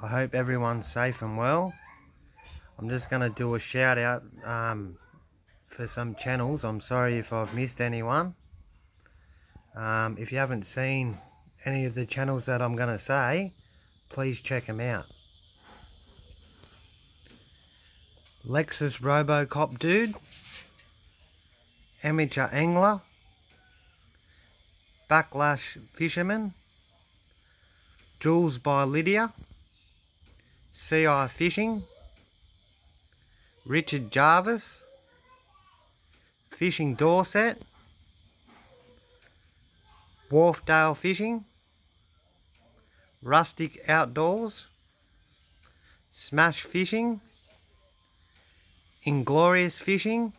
I hope everyone's safe and well. I'm just going to do a shout out um, for some channels. I'm sorry if I've missed anyone. Um, if you haven't seen any of the channels that I'm going to say, please check them out. Lexus Robocop Dude, Amateur Angler, Backlash Fisherman, Jules by Lydia, CI Fishing, Richard Jarvis, Fishing Dorset, Wharfdale Fishing, Rustic Outdoors, Smash Fishing, Inglorious Fishing,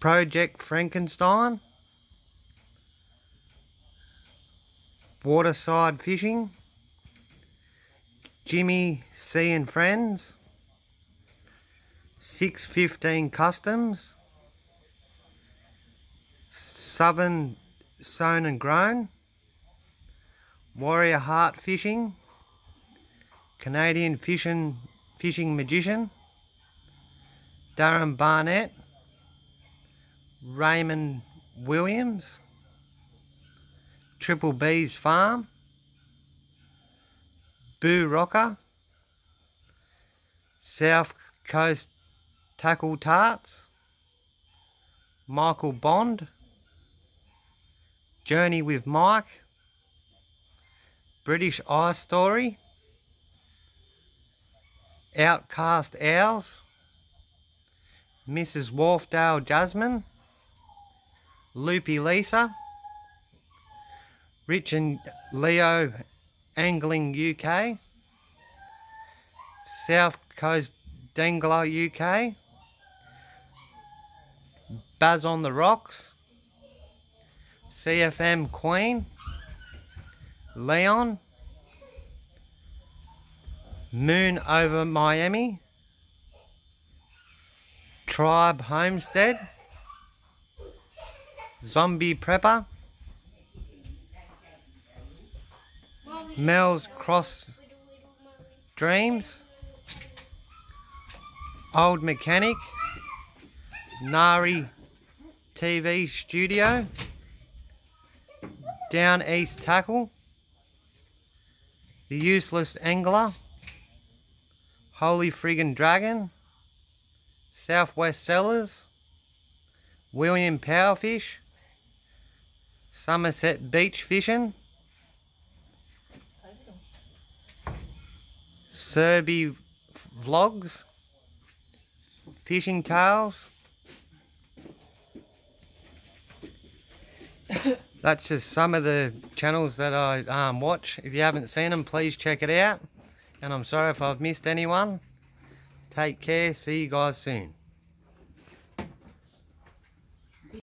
Project Frankenstein, Waterside Fishing, Jimmy C and Friends, 615 Customs, Southern Sown and Grown, Warrior Heart Fishing, Canadian Fishing, Fishing Magician, Darren Barnett, Raymond Williams, Triple B's Farm, Boo Rocker, South Coast Tackle Tarts, Michael Bond, Journey with Mike, British Eye Story, Outcast Owls, Mrs. Wharfdale Jasmine, Loopy Lisa, Rich and Leo Angling UK, South Coast Dangler UK, Buzz on the Rocks, CFM Queen, Leon, Moon over Miami, Tribe Homestead, Zombie Prepper, Mel's Cross Dreams, Old Mechanic, Nari TV Studio, Down East Tackle, The Useless Angler, Holy Friggin' Dragon, Southwest Sellers, William Powerfish, Somerset Beach Fishing, Serby Vlogs, Fishing Tales. That's just some of the channels that I um, watch. If you haven't seen them, please check it out. And I'm sorry if I've missed anyone. Take care. See you guys soon.